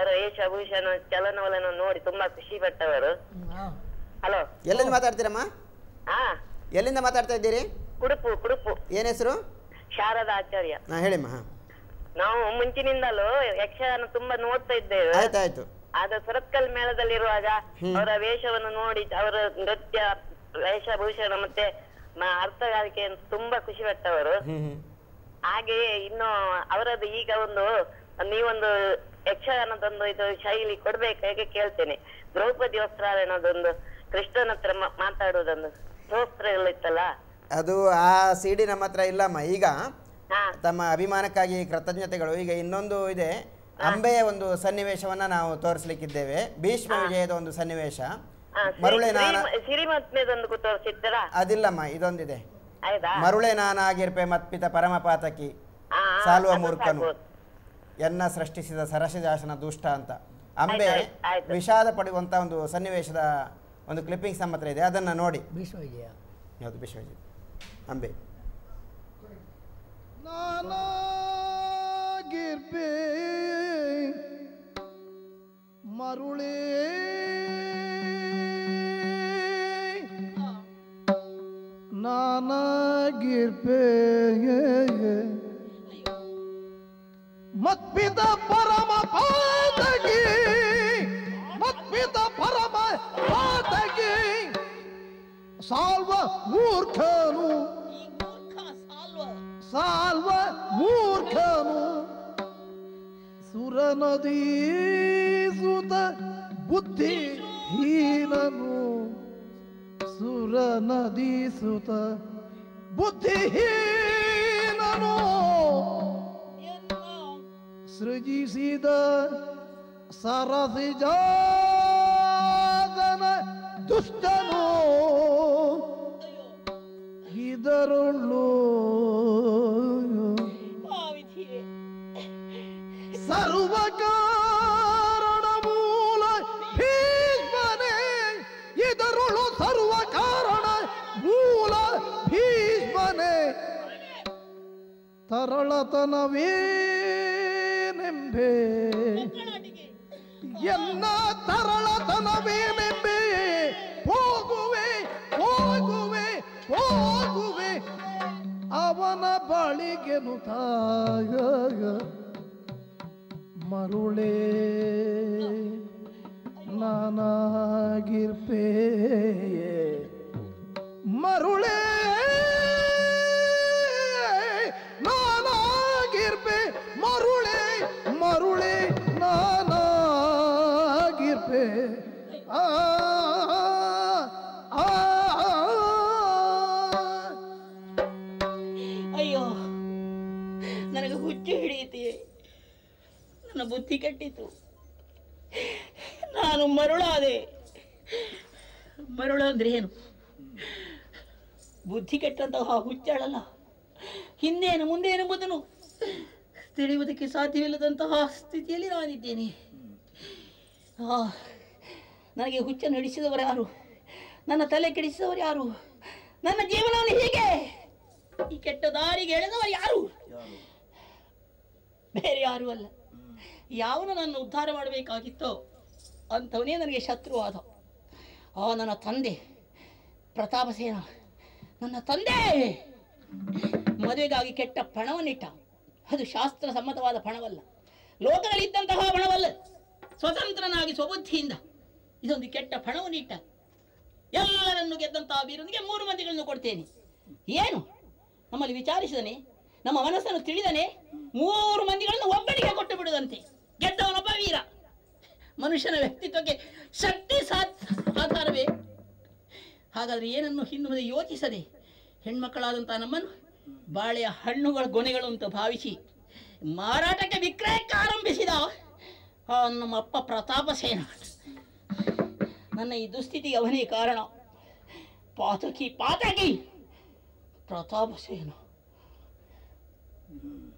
ಅವರ ವೇಷಭೂಷಣ ಚಲನವಲನ ನೋಡಿ ತುಂಬಾ ಖುಷಿ ಪಟ್ಟವರು. ಹಲೋ. ಎಲ್ಲಿಂದ ಮಾತಾಡ್ತೀರಮ್ಮ? ಹಾ. ಎಲ್ಲಿಂದ ಮಾತಾಡ್ತಾ ಇದ್ದೀರಿ? ಕುಡುಪು ಕುಡುಪು ಏನ್ ಹೆಸರು? ಶಾರದಾ ಆಚಾರ್ಯ. ಹಾಂ ಹೇಳಿಮ್ಮ ನಾವು ಮುಂಚಿನಿಂದಲೂ ಯಕ್ಷಗಾನ ತುಂಬಾ ನೋಡ್ತಾ ಇದ್ದೇವೆ. ಆಯ್ತು ಆಯ್ತು. ಆದ ಸುರತ್ಕಲ್ ಮೇಳದಲ್ಲಿರುವಾಗ. ಅವರ ವೇಷವನ್ನು ನೋಡಿ ಅವರ ನೃತ್ಯ ವೇಷಭೂಷಣ ಮತ್ತೆ ಅರ್ಥಗಾರಿಕೆ ತುಂಬಾ ಖುಷಿ ಪಟ್ಟವರು. ಹಾಗೆಯೇ ಇನ್ನು ಅವರದ್ದು ಈಗ ಒಂದು ನೀವೊಂದು ಯಕ್ಷಗಾನದೊಂದು ಇದು ಶೈಲಿ ಕೊಡ್ಬೇಕು ಹೇಗೆ ಕೇಳ್ತೇನೆ. ದ್ರೌಪದಿ ವಸ್ತ್ರಾಲಯನದೊಂದು ಕೃಷ್ಣನ ಹತ್ರ ಮಾತಾಡುವುದೊಂದು ಇತ್ತಲ್ಲ ಅದು ಆ ಸಿಡಿ ನಮ್ಮ ಹತ್ರ ಇಲ್ಲಮ್ಮ ಈಗ ತಮ್ಮ ಅಭಿಮಾನಕ್ಕಾಗಿ ಕೃತಜ್ಞತೆಗಳು. ಈಗ ಇನ್ನೊಂದು ಇದೆ. ಅಂಬೆಯ ಒಂದು ಸನ್ನಿವೇಶವನ್ನ ನಾವು ತೋರಿಸ್ಲಿಕ್ಕಿದ್ದೇವೆ. ಭೀಷ್ಮ ವಿಜಯದ ಒಂದು ಸನ್ನಿವೇಶ. ಮರುಳೆ ಅದಿಲ್ಲಮ್ಮ ಇದೊಂದಿದೆ. ಮರುಳೆ ನಾನಾಗಿರ್ಪೆ ಮತ್ಪಿತ ಪರಮಪಾತಕಿ. ಸಾಲುವ ಮೂರ್ಖನು. ಎನ್ನ ಸೃಷ್ಟಿಸಿದ ಸರಸಜಾಸನ ದುಷ್ಟ ಅಂತ. ಅಂಬೆ. ವಿಷಾದ ಪಡೆಯುವಂತ ಒಂದು ಸನ್ನಿವೇಶದ ಒಂದು ಕ್ಲಿಪ್ಪಿಂಗ್ ನಮ್ಮ ಹತ್ರ ಇದೆ. ಅದನ್ನ ನೋಡಿ. ಯಾವುದು ವಿಶ್ವಜಿತ್ ಅಂಬೆ. ನಾನಾಗಿರ್ಬೇ ಮರುಳೇ. ನಾನಾಗಿರ್ಬೇ. ಸಾಲ್ವ ಸಾಲ್ವ ಮೂರ್ಖನು ಸುರನದಿ ಸುತ ಬುದ್ಧಿ ಹೀನನು ಸುರನದಿ ಸುತ ಬುದ್ಧಿಹೀನನು ಎನ್ನ ಸೃಜಿಸಿದ ಸರಸಿಜಾದನ ದುಷ್ಟನು ತರಳತನವೇನೆಂಬೆ ಎಲ್ಲ ತರಳತನವೇನೆಂಬೆ ಹೋಗುವೆ ಹೋಗುವೆ ಹೋಗುವೆ. ಅವನ ಬಳಿಗೆನು ತಾಯ ಮರುಳೇ. ನಾನಾಗಿರ್ಪೇ. ಮರುಳೇ. ಕೆಟ್ಟಿತು. ನಾನು ಮರುಳಾದೆ. ಮರುಳು ಅಂದ್ರೆ ಏನು? ಬುದ್ಧಿ ಕೆಟ್ಟಂತಹ ಹುಚ್ಚಾಳಲ್ಲ. ಹಿಂದೇನು ಮುಂದೇನೆಂಬುದನ್ನು ತಿಳಿಯುವುದಕ್ಕೆ ಸಾಧ್ಯವಿಲ್ಲದಂತಹ ಸ್ಥಿತಿಯಲ್ಲಿ ನಾನಿದ್ದೇನೆ. ನನಗೆ ಹುಚ್ಚನ್ನು ನಡೆಸಿದವರು ಯಾರು? ನನ್ನ ತಲೆ ಕೆಡಿಸಿದವರು ಯಾರು? ನನ್ನ ಜೀವನವನ್ನು ಹೀಗೆ ಈ ಕೆಟ್ಟ ದಾರಿಗೆ ಎಳೆದವರು ಯಾರು? ಬೇರೆ ಯಾರು ಅಲ್ಲ. ಯಾವನು ನನ್ನ ಉದ್ಧಾರ ಮಾಡಬೇಕಾಗಿತ್ತೋ ಅಂಥವನೇ ನನಗೆ ಶತ್ರುವಾದ ಆ ನನ್ನ ತಂದೆ, ಪ್ರತಾಪಸೇನ, ನನ್ನ ತಂದೆ! ಮದುವೆಗಾಗಿ ಕೆಟ್ಟ ಪಣವನ್ನಿಟ್ಟ ಅದು ಶಾಸ್ತ್ರ ಸಮ್ಮತವಾದ ಪಣವಲ್ಲ ಲೋಕಗಳಿದ್ದಂತಹ ಪಣವಲ್ಲ ಸ್ವತಂತ್ರನಾಗಿ ಸ್ವಬುದ್ಧಿಯಿಂದ ಇದೊಂದು ಕೆಟ್ಟ ಪಣವನ್ನಿಟ್ಟ ಎಲ್ಲರನ್ನು ಗೆದ್ದಂತಹ ವೀರನಿಗೆ ಮೂರು ಮಂದಿಗಳನ್ನು ಕೊಡ್ತೇನೆ. ಏನು? ನಮ್ಮಲ್ಲಿ ವಿಚಾರಿಸಿದನೆ, ನಮ್ಮ ಮನಸ್ಸನ್ನು ತಿಳಿದನೆ, ಮೂರು ಮಂದಿಗಳನ್ನು ಒಬ್ಬನಿಗೆ ಕೊಟ್ಟು ಬಿಡುದಂತೆ. ಮನುಷ್ಯನ ವ್ಯಕ್ತಿತ್ವಕ್ಕೆ ಶಕ್ತಿ ಸಾತ್ ಆಧಾರವೇ ಹಾಗಾದರೆ ಏನನ್ನು ಹಿಂದೆ ಮುಂದೆ ಯೋಚಿಸದೆ ಹೆಣ್ಮಕ್ಕಳಾದಂಥ ನಮ್ಮನ್ನು ಬಾಳೆಯ ಹಣ್ಣುಗಳ ಗೊನೆಗಳು ಅಂತ ಭಾವಿಸಿ ಮಾರಾಟಕ್ಕೆ ವಿಕ್ರಯಕ್ಕೆ ಆರಂಭಿಸಿದ ನಮ್ಮ ಅಪ್ಪ ಪ್ರತಾಪಸೇನ ನನ್ನ ಈ ದುಸ್ಥಿತಿಗೆ ಅವನೇ ಕಾರಣ. ಪಾತಕಿ ಪಾತಕಿ ಪ್ರತಾಪಸೇನ ಇಲ್ಲ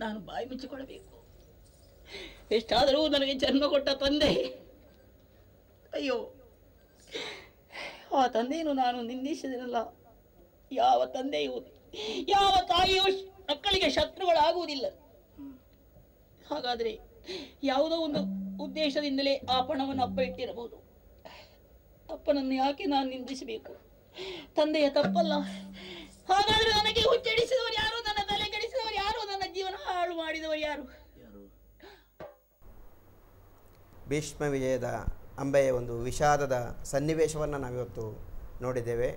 ನಾನು ಬಾಯಿ ಮುಚ್ಚಿಕೊಳ್ಳಬೇಕು. ಎಷ್ಟಾದರೂ ನನಗೆ ಜನ್ಮ ಕೊಟ್ಟ ತಂದೆ. ಅಯ್ಯೋ, ಆ ತಂದೆಯನ್ನು ನಾನು ನಿಂದಿಸಿದನಲ್ಲ. ಯಾವ ತಂದೆಯೂ, ಯಾವ ತಾಯಿಯೂ ಮಕ್ಕಳಿಗೆ ಶತ್ರುಗಳಾಗುವುದಿಲ್ಲ. ಹಾಗಾದರೆ ಯಾವುದೋ ಒಂದು ಉದ್ದೇಶದಿಂದಲೇ ಆ ಪಣವನ್ನು ಅಪ್ಪ ಇಟ್ಟಿರಬಹುದು ಅಪ್ಪನನ್ನು ಯಾಕೆ ನಾನು ನಿಂದಿಸಬೇಕು? ತಂದೆಯ ತಪ್ಪಲ್ಲ. ಹಾಗಾದ್ರೆ ನನಗೆ ಹುಚ್ಚಡಿಸಿದವರು ಯಾರು ನನ್ನ ತಲೆ ಕೆಡಿಸಿದವರು ಯಾರು ನನ್ನ ಜೀವನ ಹಾಳು ಮಾಡಿದವರು ಯಾರು? ಭೀಷ್ಮ ವಿಜಯದ ಅಂಬೆಯ ಒಂದು ವಿಷಾದದ ಸನ್ನಿವೇಶವನ್ನು ನಾವಿವತ್ತು ನೋಡಿದ್ದೇವೆ.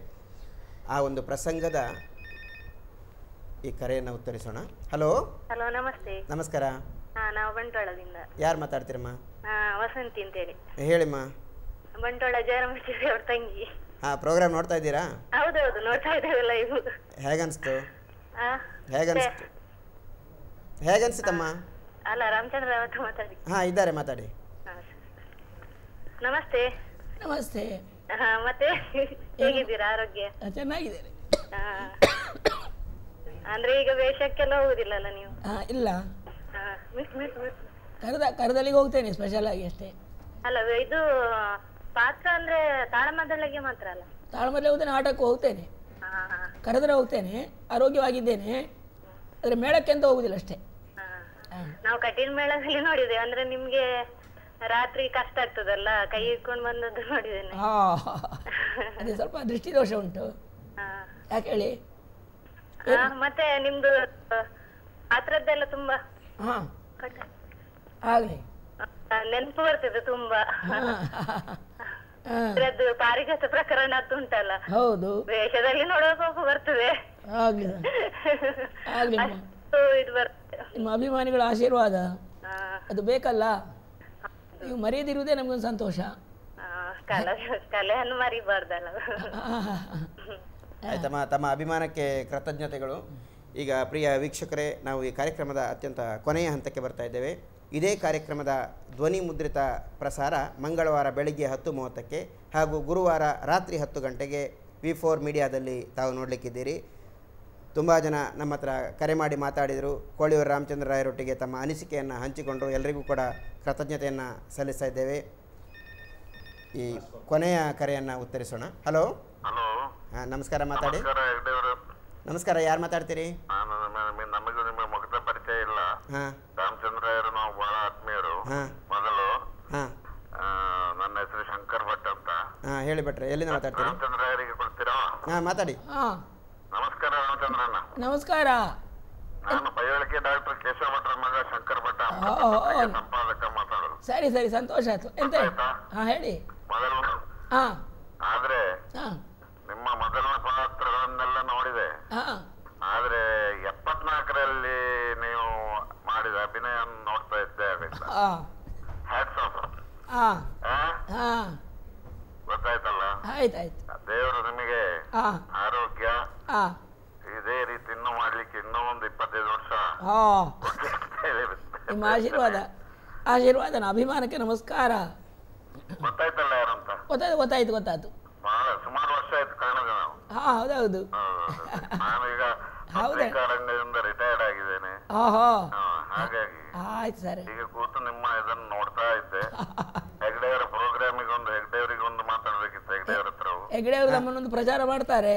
ಆ ಒಂದು ಪ್ರಸಂಗದ ಈ ಕರೆಯನ್ನು ಉತ್ತರಿಸೋಣ. ಹಲೋ? ಹಲೋ ನಮಸ್ತೆ. ನಮಸ್ಕಾರ. ಹಾ ನಾವು ಬಂಟ್ವಾಳದಿಂದ. ಯಾರು ಮಾತಾಡ್ತೀರಮ್ಮ? ವಸಂತಿ ಅಂತೇಳಿ. ಹೇಳಿಮ್ಮ. ಬಂಟ್ವಾಳ ಜಯರಾಮೂರ್ತಿ ಅವ್ರ ತಂಗಿ. ಹಾ ಪ್ರೋಗ್ರಾಮ್ ನೋಡ್ತಾ ಇದ್ದೀರಾ? ಹೌದೌದು ನೋಡ್ತಾ ಇದ್ದೇವೆ ಲೈವ್ ಹೇಗನ್ಸ್ತು? ಹಾ ಹೇಗನ್ನಿಸ್ತು ಅನ್ಸುತ್ತಮ್ಮ ಅಲ್ಲ ರಾಮಚಂದ್ರ ಮಾತಾಡಿ. ಹಾಂ ಇದ್ದಾರೆ ಮಾತಾಡಿ. ಹಾ, ನಮಸ್ತೆ. ನಮಸ್ತೆ. ಹಾ ಮತ್ತೆ? ಹೇಗಿದ್ದೀರಾ ಆರೋಗ್ಯ? ಚೆನ್ನಾಗಿದ್ದೇನೆ. ಅಂದ್ರೆ ಈಗ ವೇಷಕ್ಕೆಲ್ಲ ಹೋಗುದಿಲ್ಲಲ್ಲ ನೀವು? ಇಲ್ಲ. ಹಾ, ಮಿಸ್ ಮಿಸ್ ಮಿಸ್ ಕರೆದ ಕರೆದಲ್ಲಿಗೆ ಹೋಗ್ತೇನೆ ಸ್ಪೆಷಲ್ ಆಗಿ ಅಷ್ಟೇ. ಅಲ್ಲ ಇದು ಪಾತ್ರ ಅಂದ್ರೆ ತಾಳಮದ್ದಳೆಗೆ ಮಾತ್ರ ಅಲ್ಲ? ತಾಳ್ಮಲ್ಲಿ ಹೋಗ್ತೇನೆ ಆಟಕ್ಕೆ ಹೋಗ್ತೇನೆ. ಕರೆದರೆ ಹೋಗ್ತೇನೆ ಆರೋಗ್ಯವಾಗಿದ್ದೇನೆ. ಆದರೆ ಮೇಳಕ್ಕೆ ಅಂತ ಹೋಗುದಿಲ್ಲ ಅಷ್ಟೇ. ನಾವು ಕಟೀಲ್ ಮೇಳದಲ್ಲಿ ನೋಡಿದೆ ಅಂದ್ರೆ ನಿಮ್ಗೆ ರಾತ್ರಿ ಕಷ್ಟ ಆಗ್ತದಲ್ಲ ಕೈ ಇಟ್ಕೊಂಡು ಬಂದದ್ದು ನೋಡಿದ್ದೇನೆ. ಹಾ. ಅದೇ ಸ್ವಲ್ಪ ದೃಷ್ಟಿದೋಷ ಉಂಟು. ಯಾಕೆ ಹೇಳಿ? ಮತ್ತೆ ನಿಮ್ದು ಪಾತ್ರದ್ದೆಲ್ಲ ತುಂಬಾ ಹಾಂ. ನೆನಪು ಬರ್ತದೆ ತುಂಬಾ. ಅದ್ರದ್ದು ಪಾರಿಜಾತ ಪ್ರಕರಣ ಅದು ಉಂಟಲ್ಲ. ಹೌದು. ವೇಷದಲ್ಲಿ ನೋಡುವಾಗ ಬರ್ತದೆ. ಆಗಲಿ ಆಗಲಿ ಅಷ್ಟು ಇದು ಬರ್ತದೆ ನಿಮ್ಮ ಅಭಿಮಾನಿಗಳ ಆಶೀರ್ವಾದ. ಅದು ಬೇಕಲ್ಲ? ನೀವು ಮರೆಯದಿರುವುದೇ ನಮಗೊಂದು ಸಂತೋಷ. ಕಲೆ ಕಲೆಯನ್ನು ಮರಿಬಾರ್ದಲ್ಲ. ಆಯ್ತಮ್ಮ ತಮ್ಮ ಅಭಿಮಾನಕ್ಕೆ ಕೃತಜ್ಞತೆಗಳು. ಈಗ ಪ್ರಿಯ ವೀಕ್ಷಕರೇ ನಾವು ಈ ಕಾರ್ಯಕ್ರಮದ ಅತ್ಯಂತ ಕೊನೆಯ ಹಂತಕ್ಕೆ ಬರ್ತಾ ಇದ್ದೇವೆ. ಇದೇ ಕಾರ್ಯಕ್ರಮದ ಧ್ವನಿ ಮುದ್ರಿತ ಪ್ರಸಾರ ಮಂಗಳವಾರ ಬೆಳಿಗ್ಗೆ ಹತ್ತು ಮೂವತ್ತಕ್ಕೆ ಹಾಗೂ ಗುರುವಾರ ರಾತ್ರಿ ಹತ್ತು ಗಂಟೆಗೆ ವಿ ಫೋರ್ ಮೀಡಿಯಾದಲ್ಲಿ ತಾವು ನೋಡಲಿಕ್ಕಿದ್ದೀರಿ. ತುಂಬ ಜನ ನಮ್ಮ ಹತ್ರ ಕರೆ ಮಾಡಿ ಮಾತಾಡಿದರು. ಕೋಳಿಯೂರು ರಾಮಚಂದ್ರ ರಾಯರೊಟ್ಟಿಗೆ ತಮ್ಮ ಅನಿಸಿಕೆಯನ್ನು ಹಂಚಿಕೊಂಡು ಎಲ್ಲರಿಗೂ ಕೂಡ ಕೃತಜ್ಞತೆಯನ್ನು ಸಲ್ಲಿಸ್ತಾ ಇದ್ದೇವೆ. ಈ ಕೊನೆಯ ಕರೆಯನ್ನು ಉತ್ತರಿಸೋಣ. ಹಲೋ? ಹಲೋ. ಹಾಂ ನಮಸ್ಕಾರ ಮಾತಾಡಿ. ನಮಸ್ಕಾರ ಯಾರು ಮಾತಾಡ್ತೀರಿ? ನಮಗೆ ನಮ್ಮ- ಮುಖದ ಪರಿಚಯ ಇಲ್ಲ. ರಾಮಚಂದ್ರ ರಾಯರು ನಾವು ಬಹಳ ಆತ್ಮೀಯರು. ಹಾಂ. ಮೊದಲು ಹಾಂ. ನನ್ನ ಹೆಸರು ಶಂಕರ್ ಭಟ್ ಅಂತ. ಹಾಂ ಹೇಳಿ ಭಟ್ರೆ ಎಲ್ಲಿಂದ ಮಾತಾಡ್ತೀರಿ? ರಾಮಚಂದ್ರಯ್ಯರಿಗೆ ಕೊಡ್ತೀರಾ? ಹಾಂ ಮಾತಾಡಿ. ಹಾಂ. ನಮಸ್ಕಾರ ರಾಮಚಂದ್ರಣ್ಣ ನಮಸ್ಕಾರ. ನಾನು ಪೈವಳಿಕೆ ಡಾಕ್ಟರ್ ಕೇಶವ ಭಟ್ರ ಮಗ ಶಂಕರ್ ಭಟ್ಟ. ಸಂಪಾದಕ ಮಾತಾಡೋದು. ಸರಿ ಸರಿ ಸಂತೋಷ ಆಯ್ತು. ಎಂತ? ಹಾಂ ಹೇಳಿ. ಮೊದಲು ಹಾಂ. ಆದ್ರೆ ನಿಮ್ಮ ಮೊದಲನ ಪಾತ್ರಗಳನ್ನೆಲ್ಲ ನೋಡಿದೆ. ಹಾಂ ಆದ್ರೆ ಎಪ್ಪತ್ನಾಲ್ಕರಲ್ಲಿ ನೀವು ಮಾಡಿದ ಅಭಿನಯ ನೋಡ್ತಾ ಇದ್ದೆ ಗೊತ್ತಾಯ್ತಲ್ಲ? ದೇವರು ನಿಮಗೆ ಆರೋಗ್ಯ ಇದೇ ರೀತಿ ಇನ್ನೂ ಮಾಡ್ಲಿಕ್ಕೆ ಇನ್ನೂ ಒಂದು ಇಪ್ಪತ್ತೈದು ವರ್ಷ. ನಿಮ್ಮ ಆಶೀರ್ವಾದ. ಆಶೀರ್ವಾದ ಅಭಿಮಾನಕ್ಕೆ ನಮಸ್ಕಾರ. ಗೊತ್ತಾಯ್ತಲ್ಲ ಯಾರಂತ? ಗೊತ್ತಾಯ್ತು ಗೊತ್ತಾಯ್ತು ಗೊತ್ತಾಯ್ತು. ಬಹಳ ಸುಮಾರು ವರ್ಷ ಆಯ್ತು ಕಾಣದ ನಾವು. ಹಾಂ ಹೌದೌದು. ನಾನು? ಪತ್ರಿಕಾ ರಂಗದಿಂದ ರಿಟೈರ್ಡ್ ಆಗಿದ್ದೇನೆ. ಹಾಗಾಗಿ. ಆಯ್ತು ಸರಿ. ಈಗ ಕೂತು ನಿಮ್ಮ ಇದನ್ನು ನೋಡ್ತಾ ಇದ್ದೆ. ಹೆಗ್ಡೆಯವರ ಪ್ರೋಗ್ರಾಮಿಗೆ ಒಂದು ಹೆಗ್ಡೆಯವರಿಗೆ ಒಂದು ಮಾತಾಡ್ಬೇಕಿತ್ತು ಹೆಗ್ಡೆಯವರ ಹತ್ರ ಹೆಗ್ಡೆಯವರು ನಮ್ಮನ್ನೊಂದು ಪ್ರಚಾರ ಮಾಡ್ತಾರೆ.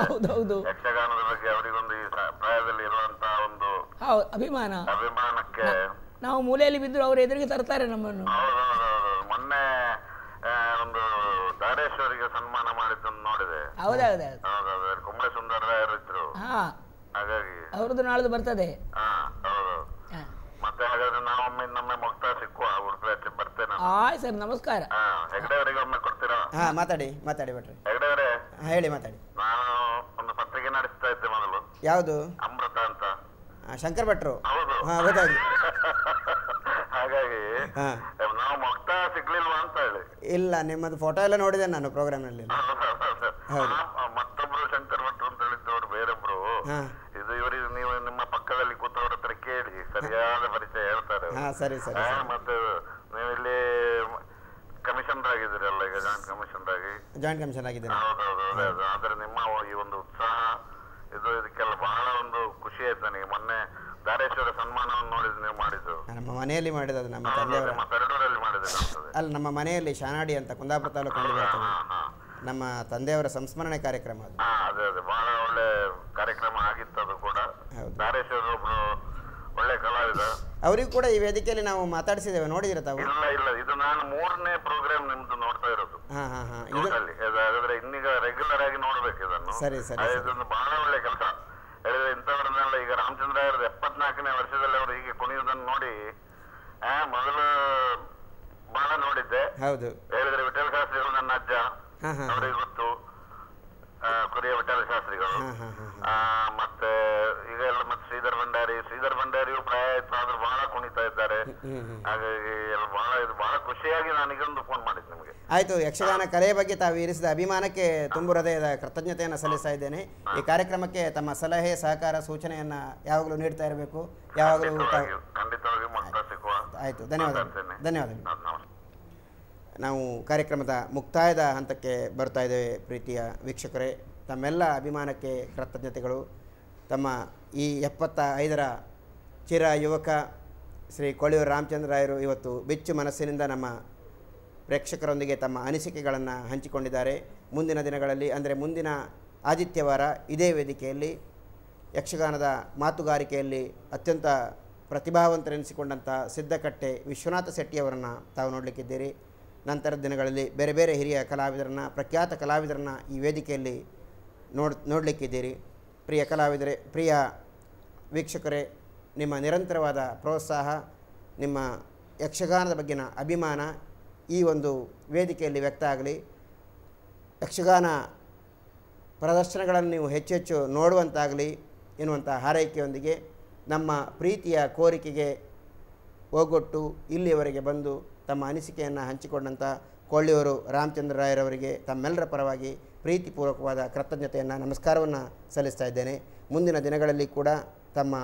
ಹೌದೌದು. ಯಕ್ಷಗಾನದ ಬಗ್ಗೆ ಅವರಿಗೊಂದು ಈ ಪ್ರಾಯದಲ್ಲಿ ಇರುವಂತಹ ಒಂದು ಹೌದು ಅಭಿಮಾನ. ಅಭಿಮಾನಕ್ಕೆ ನಾವು ಮೂಲೆಯಲ್ಲಿ ಬಿದ್ದರೂ ಅವ್ರ ಎದುರಿಗೆ ತರ್ತಾರೆ ನಮ್ಮನ್ನು. ಮೊನ್ನೆ ಒಂದು ದಾರೇಶ್ವರಿಗೆ ಸನ್ಮಾನ ಮಾಡಿದ್ದನ್ನು ನೋಡಿದೆ. ಹೌದೌದು. ಕುಂಬಳ ಸುಂದರ ಇದ್ರು. ಹಾಂ. ಹಾಗಾಗಿ. ಅವ್ರದ್ದು ನಾಳೆದು ಬರ್ತದೆ. ಮತ್ತೆ ಹಾಗಾದ್ರೆ ನಾವೊಮ್ಮೆ ನಮ್ಮೆ ಮುಕ್ತ ಸಿಕ್ಕುವ ಉಡುಪಿ ಹಚ್ಚಿ ಬರ್ತೇನೆ ಆಯ್ತು ಸರ್ ನಮಸ್ಕಾರ. ಹೆಗ್ಡೆ ಅವರಿಗೆ ಒಮ್ಮೆ ಕೊಡ್ತೀರಾ? ಹಾ ಮಾತಾಡಿ ಮಾತಾಡಿ ಬಿಟ್ರಿ ಹೆಗ್ಡೆ ಅವರೇ ಹೇಳಿ ಮಾತಾಡಿ ನಾನು ಒಂದು ಪತ್ರಿಕೆ ನಡೆಸ್ತಾ ಇದ್ದೆ ಮೊದಲು ಯಾವುದು? ಅಮೃತ ಅಂತ. ಶಂಕರ್ ಭಟ್ರು. ಹಾಗಾಗಿ ನಾವು ಮುಕ್ತ ಸಿಗ್ಲಿಲ್ವಾ ಅಂತ ಹೇಳಿ. ಇಲ್ಲ ನಿಮ್ಮದು ಫೋಟೋ ಎಲ್ಲ ನೋಡಿದೆ ನಾನು ಪ್ರೋಗ್ರಾಮ್ನಲ್ಲಿ ಮತ್ತೊಬ್ರು ಶಂಕರ್ ಭಟ್ರು ಅಂತ ಹೇಳಿದ್ದವ್ರು ಬೇರೊಬ್ರು. ಇದು ಇವರಿಗೆ ನೀವು ನಿಮ್ಮ ಪಕ್ಕದಲ್ಲಿ ಕೂತವ್ರ ಹತ್ರ ಕೇಳಿ ಸರಿಯಾದ ಪರಿಚಯ ಹೇಳ್ತಾರೆ ಹಾ ಸರಿ ಸರಿ ಮತ್ತೆ ನೀವು ಇಲ್ಲಿ ಕಮಿಷನ್ ಆಗಿದ್ದೀರಲ್ಲ ಈಗ ಜಾಯಿಂಟ್ ಕಮಿಷನ್ ಆಗಿ. ಜಾಯಿಂಟ್ ಕಮಿಷನ್ ಆಗಿದ್ದೇನೆ ಹೌದೌದು ಅದೇ ಅದು. ಆದ್ರೆ ನಿಮ್ಮ ಈ ಒಂದು ಉತ್ಸಾಹ ಇದು ಇದಕ್ಕೆಲ್ಲ ಬಹಳ ಒಂದು ಖುಷಿ ಆಯ್ತು ನನಗೆ. ಮೊನ್ನೆ ದಾರೇಶ್ವರ ಸನ್ಮಾನವನ್ನು ನೋಡಿದ್ ನೀವು ಮಾಡಿದ್ದು. ನಮ್ಮ ಮನೆಯಲ್ಲಿ ಮಾಡಿದ್ದು ನಮ್ಮ ಹೌದು, ತಂದೆಯವರ. ನಿಮ್ಮ ಪೆರಡೂರಲ್ಲಿ ಮಾಡಿದ್ದು ಅಲ್ಲ ನಮ್ಮ ಮನೆಯಲ್ಲಿ ಶಾನಾಡಿ ಅಂತ ಕುಂದಾಪುರ ತಾಲೂಕು ನಮ್ಮ ತಂದೆಯವರ ಸಂಸ್ಮರಣೆ ಕಾರ್ಯಕ್ರಮ ಅದು. ಅದೇ ಅದೇ. ಬಹಳ ಒಳ್ಳೆ ಕಾರ್ಯಕ್ರಮ ಆಗಿತ್ತು ಅದು ಕೂಡ. ಧಾರೇಶ್ವರ ಒಬ್ರು ಒಳ್ಳೆ ಕಲಾವಿದ. ಅವರಿಗೂ ಕೂಡ ಈ ವೇದಿಕೆಯಲ್ಲಿ ನಾವು ಮಾತಾಡಿಸಿದ್ದೇವೆ ನೋಡಿದಿರ ತಾವು? ಇಲ್ಲ ಇಲ್ಲ ಇದು ನಾನು ಮೂರನೇ ಪ್ರೋಗ್ರಾಮ್ ನಿಮ್ದು ನೋಡ್ತಾ ಇರೋದು. ಇದರಲ್ಲಿ ಹಾಂ ಹಾಂ. ಇದು ಟೋಟಲಿ ಹಾಗಾದ್ರೆ ಇನ್ನೀಗ ರೆಗ್ಯುಲರ್ ಆಗಿ ನೋಡ್ಬೇಕು ಇದನ್ನು. ಸರಿ, ಸರಿ, ಇದೊಂದು ಬಹಳ ಒಳ್ಳೆ ಕೆಲಸ. ಹೇಳಿದ್ರೆ ಇಂಥವ್ರನ್ನೆಲ್ಲ ಈಗ ರಾಮಚಂದ್ರ ಅವರ ಎಪ್ಪತ್ನಾಲ್ಕನೇ ವರ್ಷದಲ್ಲಿ ಅವರು ಹೀಗೆ ಕುಣಿಯುವುದನ್ನು ನೋಡಿ ಆ, ಮೊದಲು ಬಹಳ ನೋಡಿದ್ದೆ. ಹೌದು. ಹೇಳಿದ್ರೆ ವಿಠಲ್ ಶಾಸ್ತ್ರಿಗಳು ನನ್ನ ಅಜ್ಜ. ಅವರಿಗೆ ಗೊತ್ತು. ಕುರಿಯ ವಿಠಲ ಶಾಸ್ತ್ರಿಗಳು. ಮತ್ತೆ ಈಗ ಎಲ್ಲ ಮತ್ತೆ ಶ್ರೀಧರ್ ಭಂಡಾರಿ. ಶ್ರೀಧರ್ ಭಂಡಾರಿಯು ಪ್ರಾಯ ಆಯ್ತು ಆದ್ರೂ ಬಹಳ ಕುಣಿತಾ ಇದ್ದಾರೆ. ಹಾಗಾಗಿ ಎಲ್ಲ ಬಹಳ ಇದು ಬಹಳ ಖುಷಿಯಾಗಿ ನಾನು ಈಗೊಂದು ಫೋನ್ ಮಾಡಿದ್ದೆ ನಿಮಗೆ. ಆಯ್ತು ಯಕ್ಷಗಾನ ಕಲೆಯ ಬಗ್ಗೆ ತಾವು ಇರಿಸಿದ ಅಭಿಮಾನಕ್ಕೆ ತುಂಬು ಹೃದಯದ ಕೃತಜ್ಞತೆಯನ್ನು ಸಲ್ಲಿಸ್ತಾ ಇದ್ದೇನೆ ಈ ಕಾರ್ಯಕ್ರಮಕ್ಕೆ ತಮ್ಮ ಸಲಹೆ ಸಹಕಾರ ಸೂಚನೆಯನ್ನ ಯಾವಾಗಲೂ ನೀಡ್ತಾ ಇರಬೇಕು. ಯಾವಾಗಲೂ ಆಯ್ತು. ಧನ್ಯವಾದ. ಧನ್ಯವಾದಗಳು. ನಾವು ಕಾರ್ಯಕ್ರಮದ ಮುಕ್ತಾಯದ ಹಂತಕ್ಕೆ ಬರ್ತಾ ಇದ್ದೇವೆ ಪ್ರೀತಿಯ ವೀಕ್ಷಕರೇ. ತಮ್ಮೆಲ್ಲ ಅಭಿಮಾನಕ್ಕೆ ಕೃತಜ್ಞತೆಗಳು. ತಮ್ಮ ಈ ಎಪ್ಪತ್ತ ಐದರ ಚಿರ ಯುವಕ ಶ್ರೀ ಕೊಳಿಯೂರು ರಾಮಚಂದ್ರ ರಾಯರು ಇವತ್ತು ಬಿಚ್ಚು ಮನಸ್ಸಿನಿಂದ ನಮ್ಮ ಪ್ರೇಕ್ಷಕರೊಂದಿಗೆ ತಮ್ಮ ಅನಿಸಿಕೆಗಳನ್ನು ಹಂಚಿಕೊಂಡಿದ್ದಾರೆ. ಮುಂದಿನ ದಿನಗಳಲ್ಲಿ, ಅಂದರೆ ಮುಂದಿನ ಆದಿತ್ಯವಾರ ಇದೇ ವೇದಿಕೆಯಲ್ಲಿ, ಯಕ್ಷಗಾನದ ಮಾತುಗಾರಿಕೆಯಲ್ಲಿ ಅತ್ಯಂತ ಪ್ರತಿಭಾವಂತರೆನಿಸಿಕೊಂಡಂಥ ಸಿದ್ದಕಟ್ಟೆ ವಿಶ್ವನಾಥ ಶೆಟ್ಟಿಯವರನ್ನು ತಾವು ನೋಡಲಿಕ್ಕಿದ್ದೀರಿ. ನಂತರದ ದಿನಗಳಲ್ಲಿ ಬೇರೆ ಬೇರೆ ಹಿರಿಯ ಕಲಾವಿದರನ್ನು, ಪ್ರಖ್ಯಾತ ಕಲಾವಿದರನ್ನು ಈ ವೇದಿಕೆಯಲ್ಲಿ ನೋಡ್ ನೋಡಲಿಕ್ಕಿದ್ದೀರಿ. ಪ್ರಿಯ ಕಲಾವಿದರೇ, ಪ್ರಿಯ ವೀಕ್ಷಕರೇ, ನಿಮ್ಮ ನಿರಂತರವಾದ ಪ್ರೋತ್ಸಾಹ, ನಿಮ್ಮ ಯಕ್ಷಗಾನದ ಬಗ್ಗಿನ ಅಭಿಮಾನ ಈ ಒಂದು ವೇದಿಕೆಯಲ್ಲಿ ವ್ಯಕ್ತ ಆಗಲಿ. ಯಕ್ಷಗಾನ ಪ್ರದರ್ಶನಗಳನ್ನು ನೀವು ಹೆಚ್ಚು ಹೆಚ್ಚು ನೋಡುವಂತಾಗಲಿ ಎನ್ನುವಂಥ ಹಾರೈಕೆಯೊಂದಿಗೆ ನಮ್ಮ ಪ್ರೀತಿಯ ಕೋರಿಕೆಗೆ ಹೋಗೊಟ್ಟು ಇಲ್ಲಿಯವರೆಗೆ ಬಂದು ತಮ್ಮ ಅನಿಸಿಕೆಯನ್ನು ಹಂಚಿಕೊಂಡಂಥ ಕೊಳ್ಳಿಯೂರು ರಾಮಚಂದ್ರ ರಾಯರವರಿಗೆ ತಮ್ಮೆಲ್ಲರ ಪರವಾಗಿ ಪ್ರೀತಿಪೂರ್ವಕವಾದ ಕೃತಜ್ಞತೆಯನ್ನು, ನಮಸ್ಕಾರವನ್ನು ಸಲ್ಲಿಸ್ತಾ ಇದ್ದೇನೆ. ಮುಂದಿನ ದಿನಗಳಲ್ಲಿ ಕೂಡ ತಮ್ಮ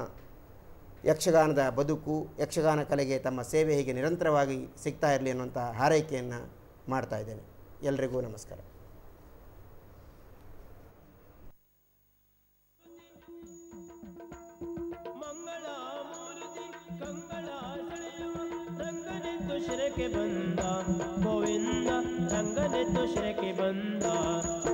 ಯಕ್ಷಗಾನದ ಬದುಕು, ಯಕ್ಷಗಾನ ಕಲೆಗೆ ತಮ್ಮ ಸೇವೆ ಹೇಗೆ ನಿರಂತರವಾಗಿ ಸಿಗ್ತಾ ಇರಲಿ ಅನ್ನುವಂಥ ಹಾರೈಕೆಯನ್ನು ಮಾಡ್ತಾ ಇದ್ದೇನೆ. ಎಲ್ರಿಗೂ ನಮಸ್ಕಾರ. के बंदा गोविंद रंगन तुषर तो के बंदा।